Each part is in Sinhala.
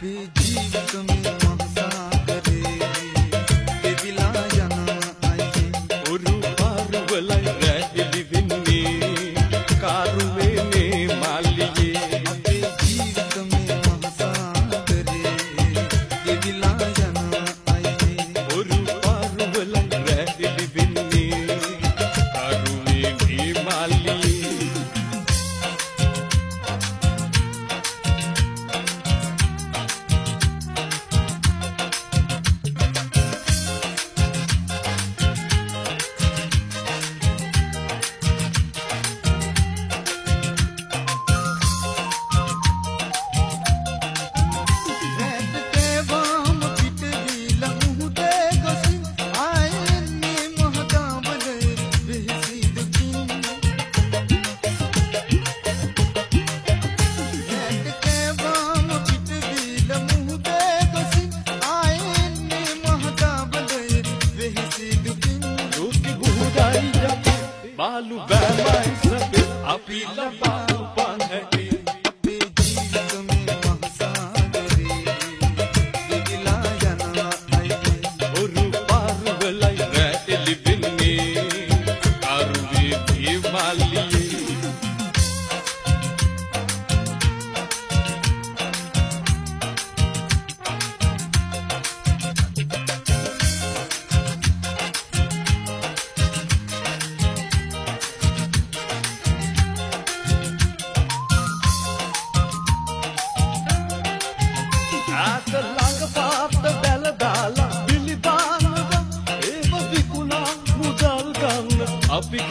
भी जीवित में जाना आई और ගයි අපි බාලු බෑමයි සබ අපි ලබා උපන් හැටි.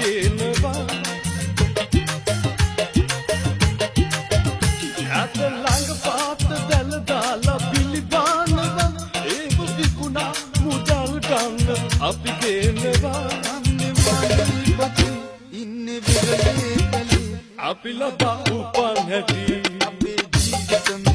අපි ගේනවා ආත ළඟ පාත බැල දාලා බිලිබානවා ඒව විකුණා මුදල් ගන්න අපි ගේනවා අන්නේ මල්ලි වතේ ඉන්නේ විරලේ කලේ. අපි ලබා උපන් හැටි. අපේ ජීවිතමේ